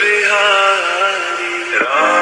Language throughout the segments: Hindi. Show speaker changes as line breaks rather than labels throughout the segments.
बिहारी। Ram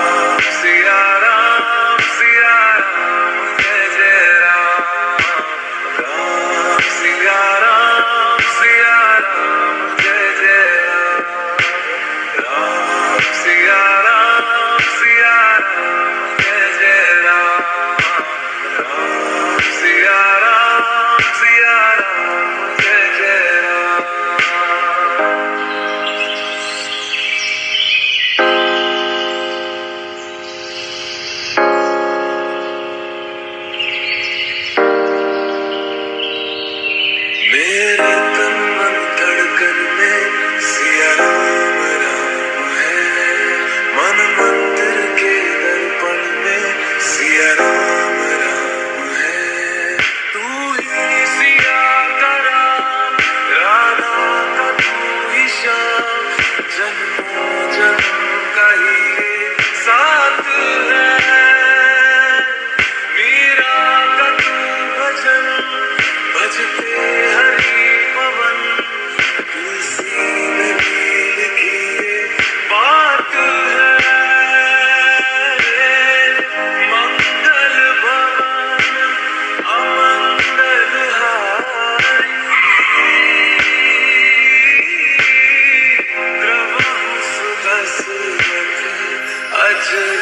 imagine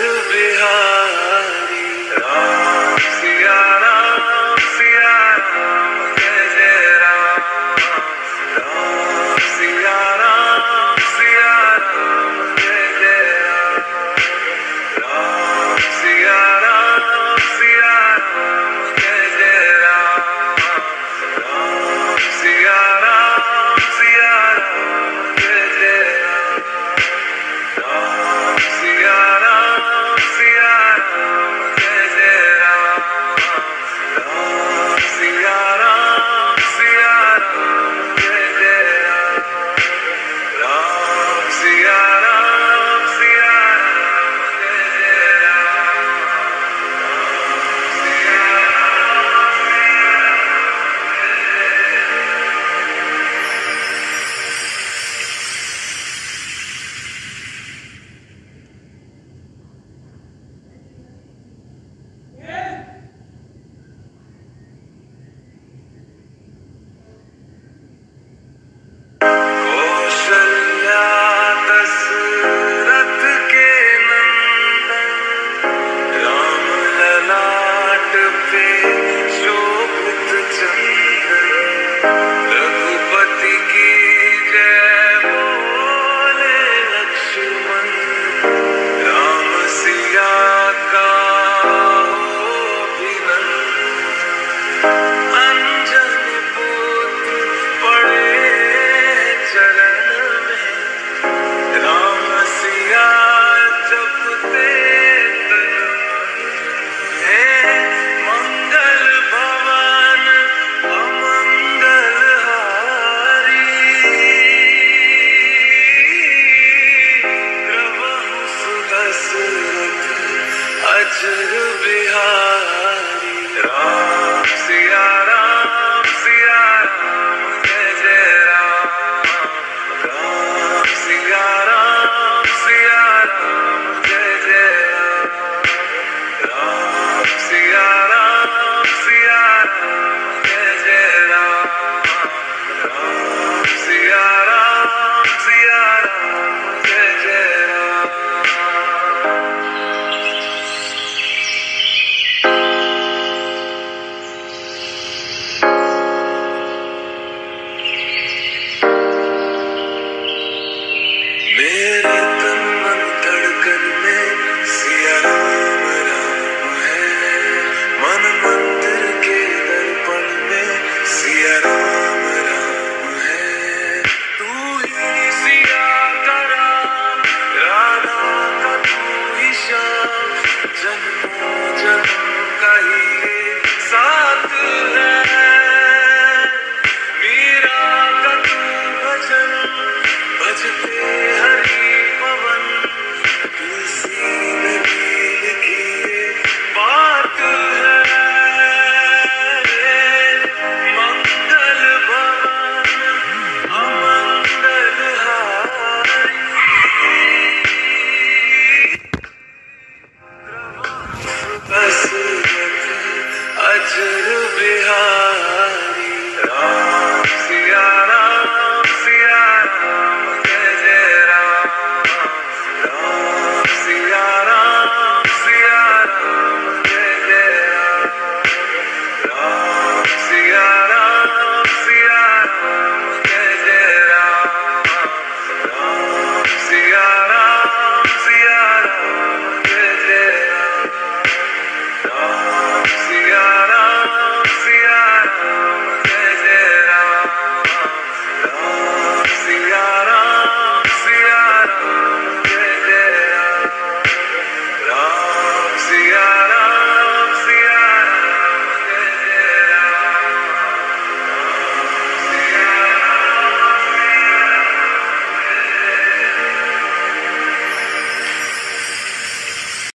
Israel.